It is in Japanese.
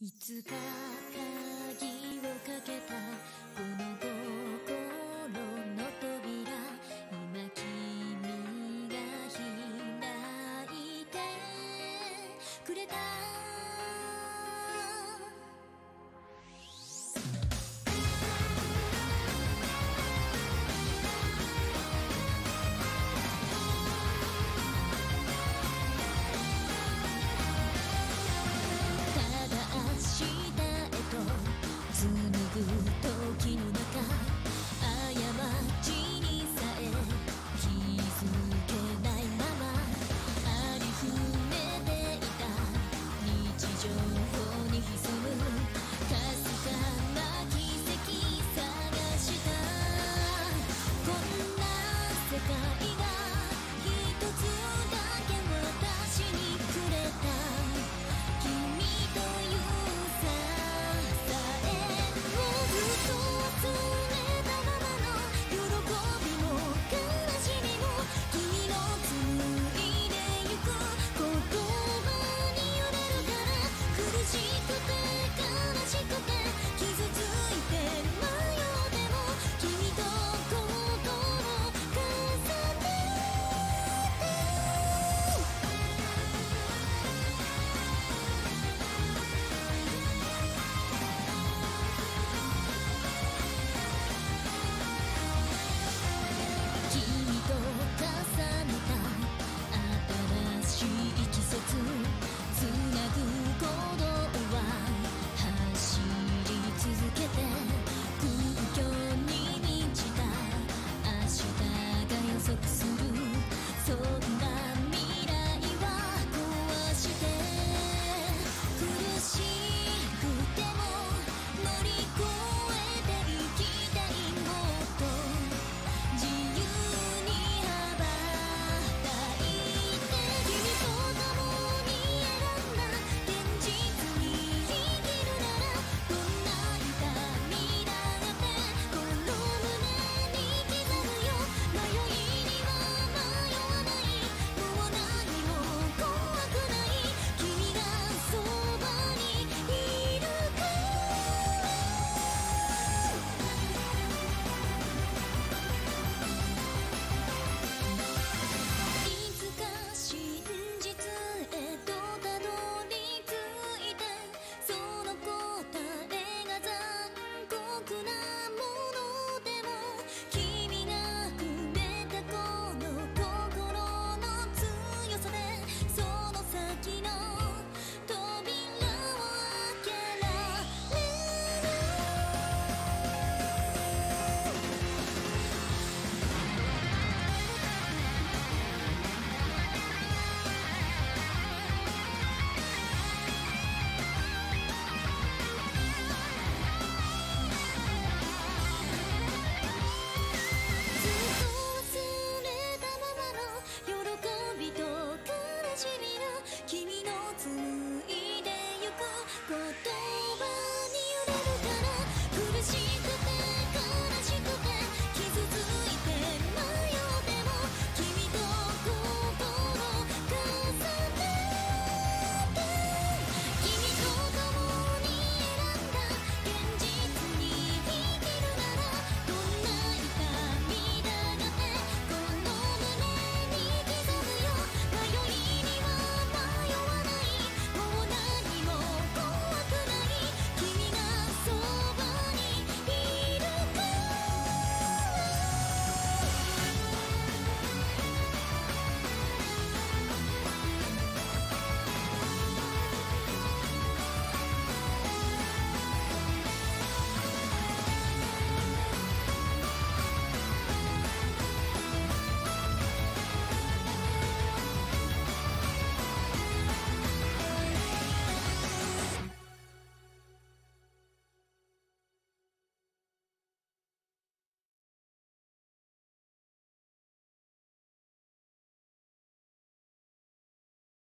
いつか do.